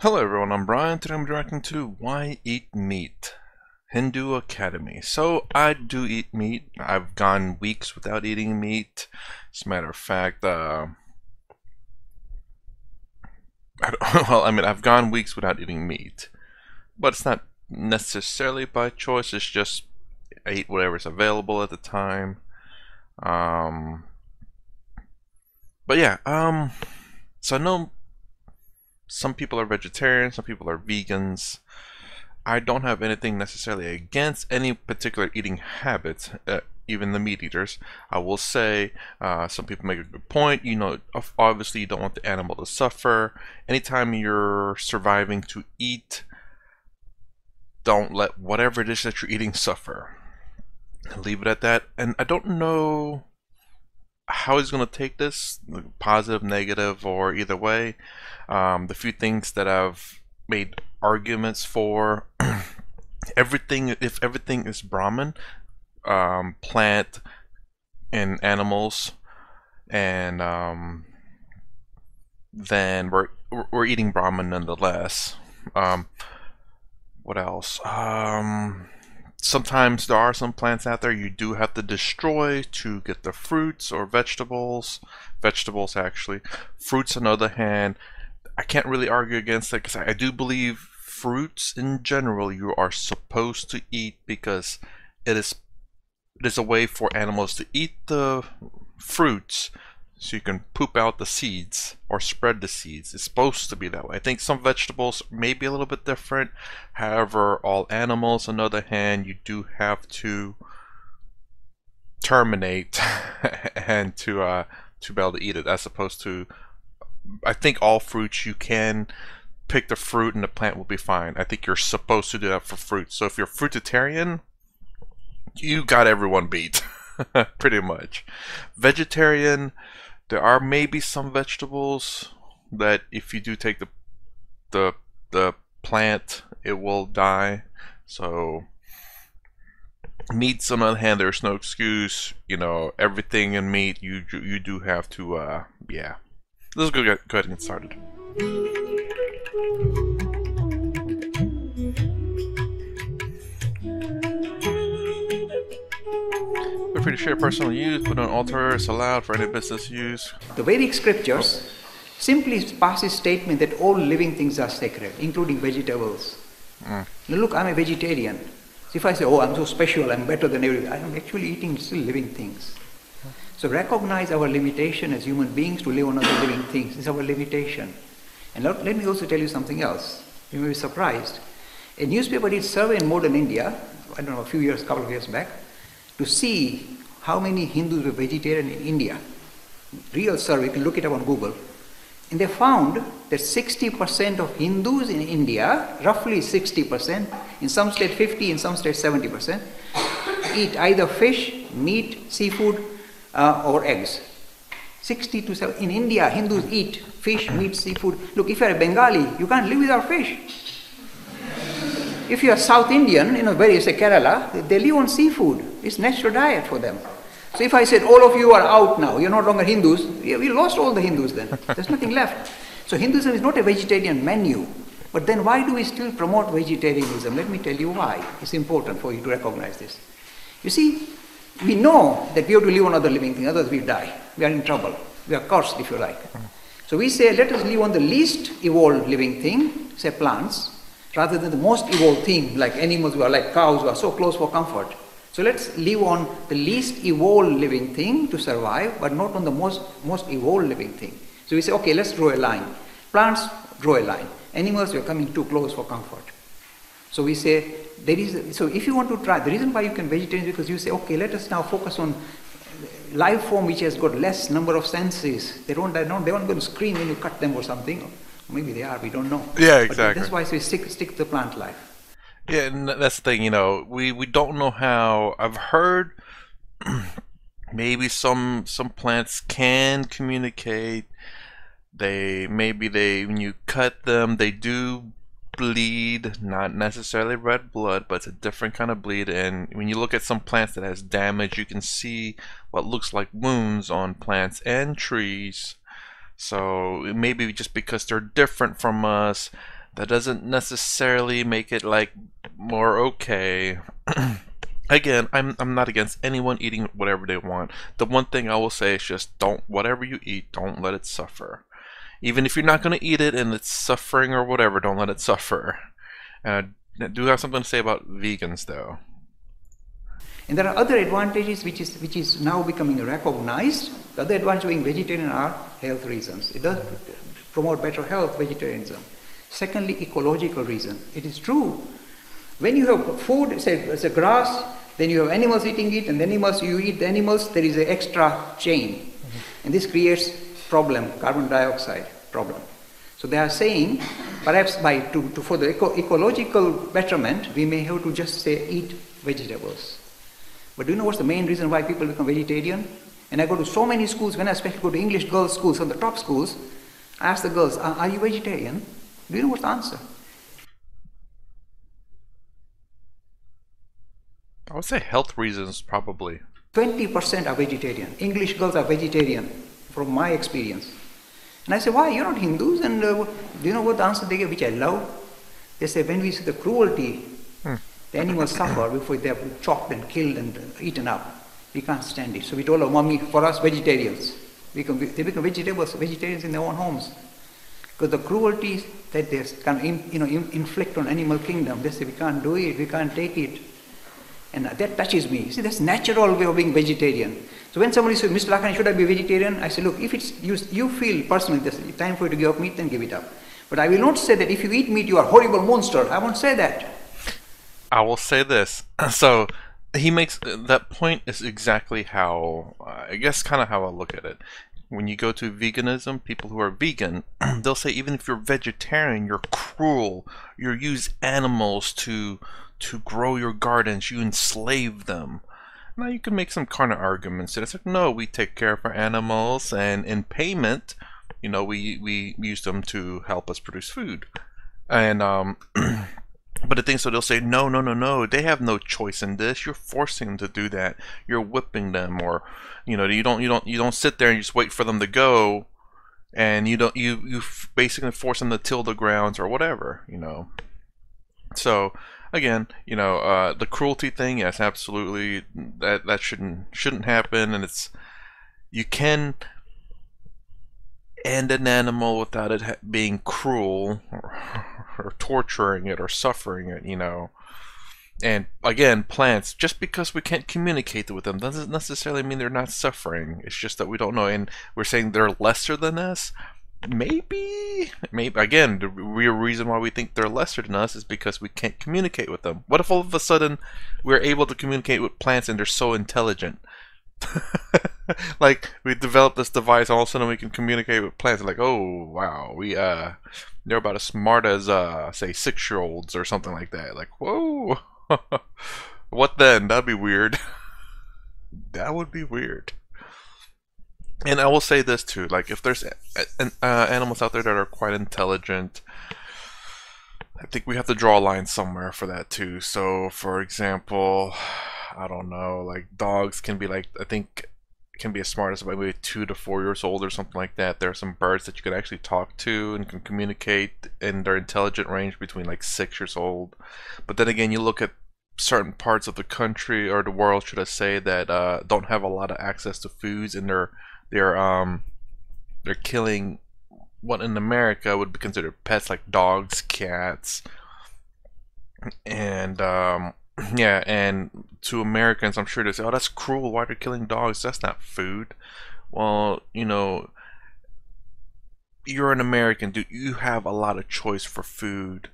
Hello everyone, I'm Brian. Today I'm directing to Why Eat Meat? Hindu Academy. So I do eat meat. I've gone weeks without eating meat. As a matter of fact, uh, I well, I mean, I've gone weeks without eating meat, but it's not necessarily by choice. It's just I eat whatever's available at the time. Um, but yeah, um, so I know some people are vegetarian, some people are vegans. I don't have anything necessarily against any particular eating habits, uh, even the meat eaters. I will say uh, some people make a good point. You know, obviously, you don't want the animal to suffer. Anytime you're surviving to eat, don't let whatever it is that you're eating suffer. Leave it at that. And I don't know how he's going to take this positive, negative, or either way. Um, the few things that I've made arguments for everything, if everything is Brahman, um, plant and animals, and um, then we're we're eating Brahman nonetheless. Um, what else? Sometimes there are some plants out there you do have to destroy to get the fruits or vegetables. Vegetables, actually. Fruits, on the other hand, I can't really argue against that because I do believe fruits in general you are supposed to eat because it is it is a way for animals to eat the fruits so you can poop out the seeds or spread the seeds. It's supposed to be that way. I think some vegetables may be a little bit different. However, all animals, on the other hand, you do have to terminate and to uh, to be able to eat it, as opposed to I think all fruits you can pick the fruit and the plant will be fine. I think you're supposed to do that for fruits. So if you're fruitarian, you got everyone beat. Pretty much. Vegetarian, there are maybe some vegetables that if you do take the the the plant, it will die. So meats on the other hand, there's no excuse. You know, everything in meat, you you do have to. Uh, yeah. Let's go get, go ahead and get started. Feel free to share personal use, but don't alter is allowed for any business use. The Vedic scriptures simply passes statement that all living things are sacred, including vegetables. Mm. Now look, I'm a vegetarian. So if I say, oh, I'm so special, I'm better than everyone, I'm actually eating still living things. So recognize our limitation as human beings to live on other living things. It's our limitation. And let, let me also tell you something else. You may be surprised. A newspaper did survey in modern India, I don't know, a few years, couple of years back, to see how many Hindus were vegetarian in India. Real survey, you can look it up on Google. And they found that 60% of Hindus in India, roughly 60%, in some states 50, in some states 70%, eat either fish, meat, seafood, uh, or eggs. 60 to 70. In India, Hindus eat fish, meat, seafood. Look, if you're a Bengali, you can't live without fish. If you are South Indian, you know, very say Kerala, they live on seafood. It's natural diet for them. So if I said all of you are out now, you're no longer Hindus, we lost all the Hindus then. There's nothing left. So Hinduism is not a vegetarian menu. But then why do we still promote vegetarianism? Let me tell you why. It's important for you to recognize this. You see, we know that we have to live on other living things, otherwise we die. We are in trouble. We are cursed, if you like. So we say, let us live on the least evolved living thing, say plants, rather than the most evolved thing, like animals who are like cows who are so close for comfort. So let's live on the least evolved living thing to survive, but not on the most, most evolved living thing. So we say, okay, let's draw a line. Plants, draw a line. Animals, are coming too close for comfort. So we say, there is, so if you want to try, the reason why you can vegetarian is because you say, okay, let us now focus on life form which has got less number of senses. They don't, they don't, they aren't going to scream when you cut them or something. Maybe they are, we don't know. Yeah, exactly. But that's why we stick, stick to the plant life. Yeah, and that's the thing, you know, we, we don't know how, I've heard maybe some some plants can communicate. They, maybe they, when you cut them, they do bleed, not necessarily red blood, but it's a different kind of bleed. And when you look at some plants that has damage, you can see what looks like wounds on plants and trees. So maybe just because they're different from us, that doesn't necessarily make it like more okay. Again, I'm I'm not against anyone eating whatever they want. The one thing I will say is just don't whatever you eat, don't let it suffer. Even if you're not going to eat it and it's suffering or whatever, don't let it suffer. And I do have something to say about vegans though. And there are other advantages which is which is now becoming recognized. The other advantages of being vegetarian are health reasons. It does promote better health, vegetarianism. Secondly, ecological reason. It is true. When you have food, say it's a grass, then you have animals eating it, and the animals you eat the animals, there is an extra chain, mm-hmm. and this creates problem, carbon dioxide problem. So they are saying, perhaps by to, to for the eco- ecological betterment, we may have to just say eat vegetables. But do you know what's the main reason why people become vegetarian? And I go to so many schools, when I especially go to English girls' schools, some of the top schools, I ask the girls, are, are you vegetarian? Do you know what's the answer? I would say health reasons, probably. 20% are vegetarian. English girls are vegetarian, from my experience. And I say, why? You're not Hindus. And uh, do you know what the answer they give, which I love? They say, when we see the cruelty, hmm. The animals suffer before they are chopped and killed and eaten up. We can't stand it. So we told our mommy, for us vegetarians, become, they become vegetables, vegetarians in their own homes. Because the cruelty that they can you know, inflict on animal kingdom, they say, we can't do it, we can't take it. And that touches me. See, that's natural way of being vegetarian. So when somebody says, Mr. Lakhani, should I be vegetarian? I say, look, if it's you, you feel personally there's time for you to give up meat, then give it up. But I will not say that if you eat meat, you are a horrible monster. I won't say that. I will say this. So he makes that point is exactly how I guess kind of how I look at it. When you go to veganism, people who are vegan, they'll say even if you're vegetarian, you're cruel. You use animals to to grow your gardens, you enslave them. Now you can make some kind of arguments it's like, no, we take care of our animals, and in payment, you know, we we use them to help us produce food. And um, but the thing so they'll say, no, no, no, no, they have no choice in this. You're forcing them to do that. You're whipping them, or you know, you don't you don't you don't sit there and just wait for them to go, and you don't you you basically force them to till the grounds or whatever, you know. So again, you know, uh, the cruelty thing, yes, absolutely, that that shouldn't shouldn't happen, and it's you can end an animal without it being cruel or, or torturing it or suffering it, you know. And again, plants, just because we can't communicate with them doesn't necessarily mean they're not suffering. It's just that we don't know. And we're saying they're lesser than us maybe maybe again the real reason why we think they're lesser than us is because we can't communicate with them what if all of a sudden we're able to communicate with plants and they're so intelligent like we develop this device all of a sudden we can communicate with plants like oh wow we uh they're about as smart as uh say six year olds or something like that. Like whoa what then? That'd be weird. That would be weird. And I will say this too: like if there's uh, animals out there that are quite intelligent, I think we have to draw a line somewhere for that too. So, for example, I don't know, like dogs can be like I think can be as smart as maybe two to four years old or something like that. There are some birds that you can actually talk to and can communicate in their intelligent range between like six years old. But then again, you look at certain parts of the country or the world, should I say, that uh, don't have a lot of access to foods and they're they're um they're killing what in America would be considered pets like dogs, cats, and um, yeah, and to Americans, I'm sure they say, "Oh, that's cruel. Why they're they killing dogs? That's not food." Well, you know, you're an American, dude. You have a lot of choice for food,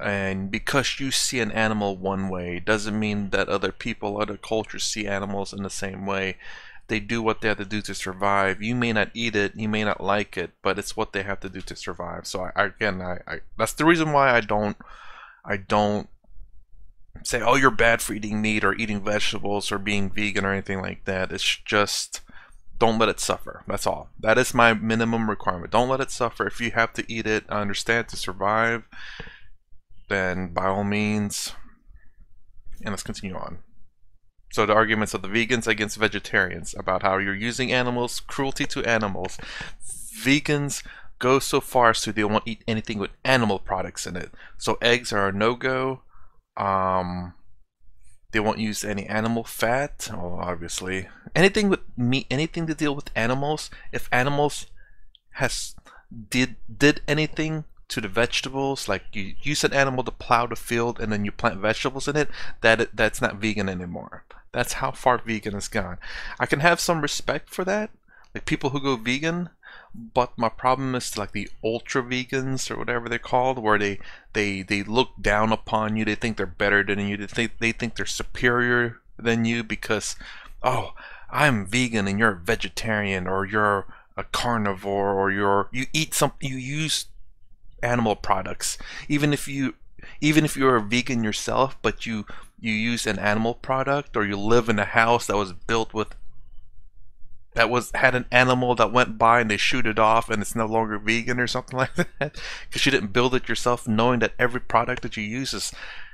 and because you see an animal one way, doesn't mean that other people, other cultures see animals in the same way they do what they have to do to survive. You may not eat it, you may not like it, but it's what they have to do to survive. So I, again, I, I that's the reason why I don't I don't say oh you're bad for eating meat or eating vegetables or being vegan or anything like that. It's just don't let it suffer. That's all. That is my minimum requirement. Don't let it suffer. If you have to eat it, I understand to survive, then by all means, and let's continue on. So the arguments of the vegans against vegetarians about how you're using animals, cruelty to animals. Vegans go so far as to they won't eat anything with animal products in it. So eggs are a no-go. Um, they won't use any animal fat. Obviously, anything with meat, anything to deal with animals. If animals has did did anything to the vegetables, like you use an animal to plow the field and then you plant vegetables in it, that that's not vegan anymore. That's how far vegan has gone. I can have some respect for that, like people who go vegan, but my problem is like the ultra vegans or whatever they're called, where they they they look down upon you. They think they're better than you. They think they think they're superior than you because, oh, I'm vegan and you're a vegetarian or you're a carnivore or you're you eat some you use animal products even if you even if you're a vegan yourself but you you use an animal product or you live in a house that was built with that was had an animal that went by and they shoot it off and it's no longer vegan or something like that because you didn't build it yourself knowing that every product that you use is,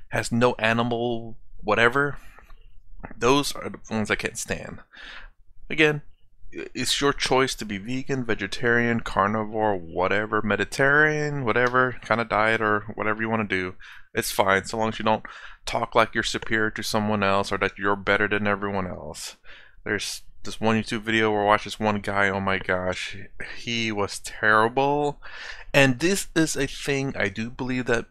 has no animal whatever those are the ones I can't stand again it's your choice to be vegan, vegetarian, carnivore, whatever, Mediterranean, whatever kind of diet or whatever you want to do. It's fine so long as you don't talk like you're superior to someone else or that you're better than everyone else. There's this one YouTube video where I watched this one guy, oh my gosh, he was terrible. And this is a thing I do believe that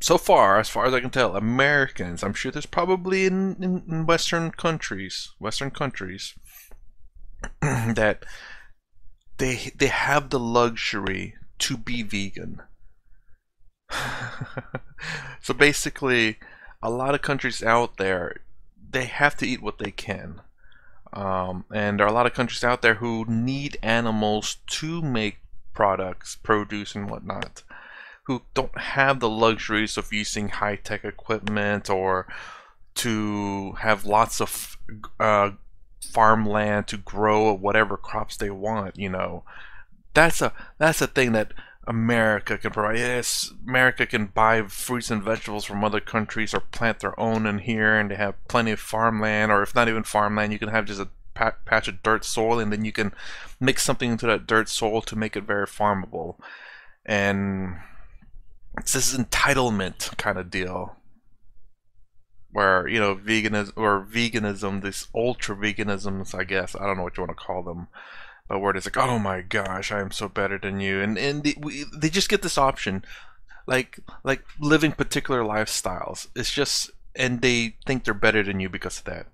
so far, as far as I can tell, Americans, I'm sure there's probably in, in, in Western countries, Western countries, that they they have the luxury to be vegan. so basically, a lot of countries out there they have to eat what they can. Um, and there are a lot of countries out there who need animals to make products, produce, and whatnot, who don't have the luxuries of using high tech equipment or to have lots of uh, farmland to grow whatever crops they want you know. That's a that's a thing that America can provide. Yes, America can buy fruits and vegetables from other countries or plant their own in here, and they have plenty of farmland. Or if not even farmland, you can have just a patch of dirt soil, and then you can mix something into that dirt soil to make it very farmable. And it's this entitlement kind of deal where you know veganism or veganism, this ultra veganisms, I guess I don't know what you want to call them, but where it's like, oh my gosh, I am so better than you, and and they, we, they just get this option, like like living particular lifestyles. It's just and they think they're better than you because of that.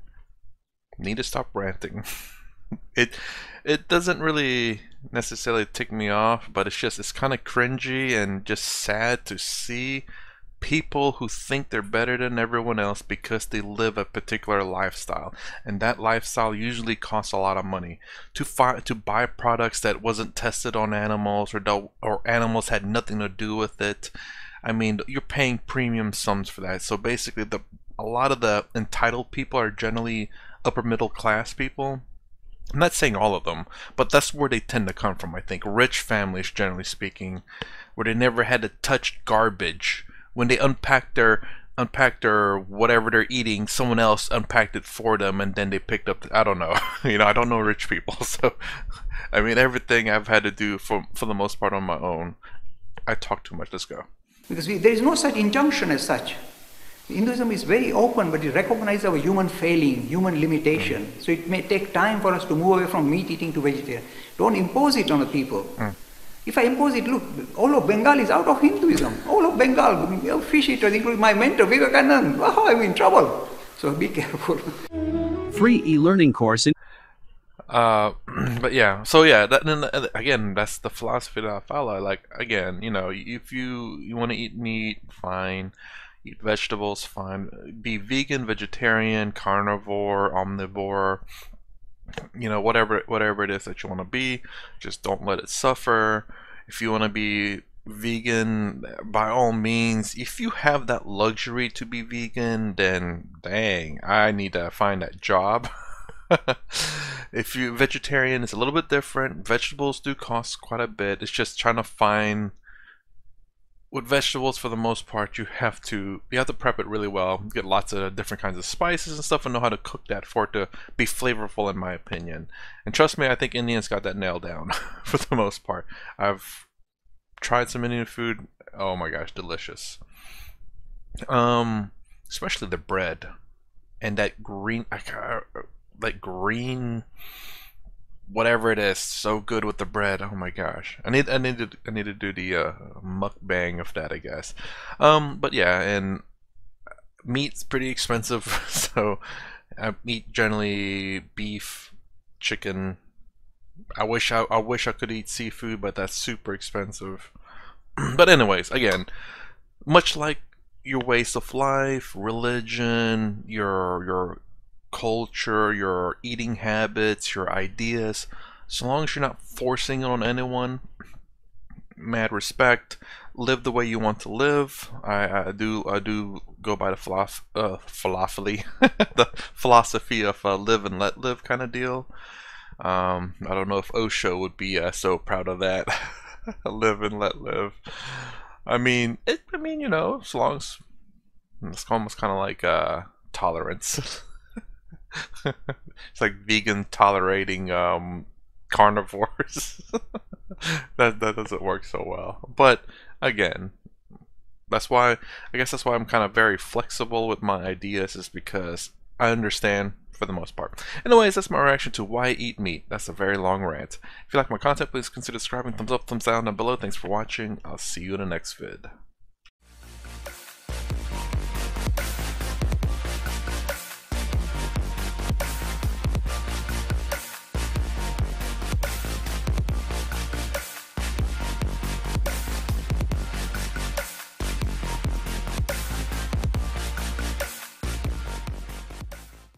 Need to stop ranting. it it doesn't really necessarily tick me off, but it's just it's kind of cringy and just sad to see people who think they're better than everyone else because they live a particular lifestyle. And that lifestyle usually costs a lot of money. To to buy products that wasn't tested on animals or or animals had nothing to do with it. I mean you're paying premium sums for that. So basically the a lot of the entitled people are generally upper middle class people. I'm not saying all of them, but that's where they tend to come from, I think. Rich families, generally speaking, where they never had to touch garbage when they unpacked their unpacked their whatever they're eating, someone else unpacked it for them, and then they picked up. The, I don't know. you know, I don't know rich people, so I mean, everything I've had to do for for the most part on my own. I talk too much. Let's go. Because we, there is no such injunction as such. Hinduism is very open, but it recognizes our human failing, human limitation. Mm. So it may take time for us to move away from meat eating to vegetarian. Don't impose it on the people. Mm. If I impose it, look, all of Bengal is out of Hinduism. All of Bengal, fish eaters, including my mentor, Vivekananda. Oh, I'm in trouble. So be careful. Free e-learning course in uh, but yeah, so yeah, that, then uh, again, that's the philosophy that I follow. Like again, you know, if you you want to eat meat, fine. Eat vegetables, fine. Be vegan, vegetarian, carnivore, omnivore, you know whatever whatever it is that you want to be just don't let it suffer. If you want to be vegan by all means if you have that luxury to be vegan then dang i need to find that job. If you vegetarian it's a little bit different. Vegetables do cost quite a bit. It's just trying to find with vegetables for the most part you have to you have to prep it really well get lots of different kinds of spices and stuff and know how to cook that for it to be flavorful in my opinion. And trust me i think indians got that nailed down for the most part. I've tried some indian food. Oh my gosh delicious. Um especially the bread and that green like green whatever it is, so good with the bread. Oh my gosh, I need I need to I need to do the uh, mukbang of that, I guess. Um, but yeah, and meat's pretty expensive, so I eat generally beef, chicken. I wish I I wish I could eat seafood, but that's super expensive. but anyways, again, much like your ways of life, religion, your your culture, your eating habits, your ideas, so long as you're not forcing it on anyone, mad respect. Live the way you want to live. I, I do I do go by the philosoph uh, philosophy, the philosophy of uh, live and let live kind of deal. Um, I don't know if Osho would be uh, so proud of that. live and let live. I mean, it, I mean, you know, as long as it's almost kind of like uh, tolerance. it's like vegan tolerating um, carnivores. that that doesn't work so well. But again, that's why I guess that's why I'm kind of very flexible with my ideas is because I understand for the most part. Anyways, that's my reaction to why eat meat. That's a very long rant. If you like my content, please consider subscribing. Thumbs up, thumbs down down below. Thanks for watching. I'll see you in the next vid.